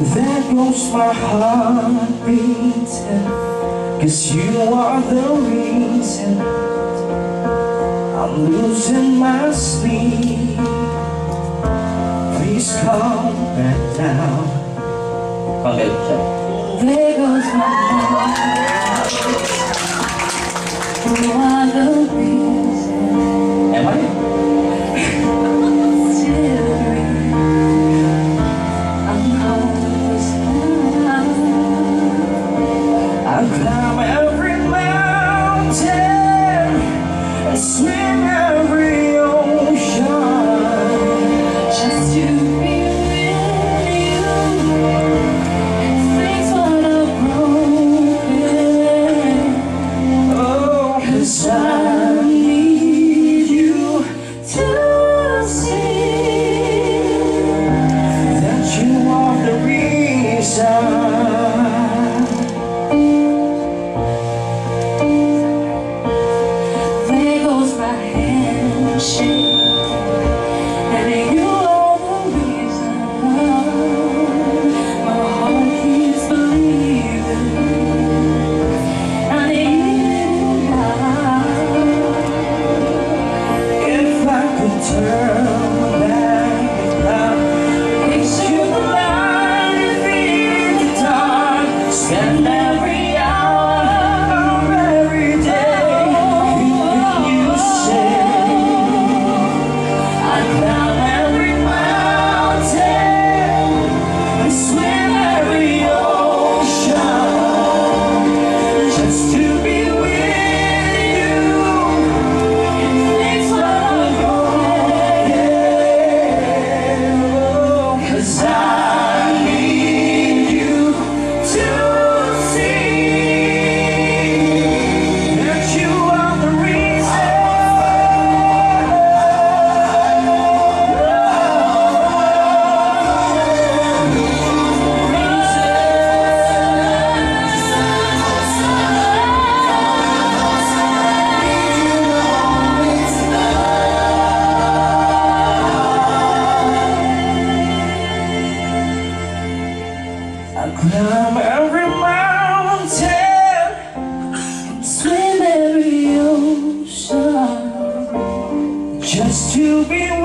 There goes my heart beating Cause you are the reason I'm losing my sleep. Please come back now okay. There goes my heart. You are the reason. 心。I climb every mountain, swim every ocean, just to be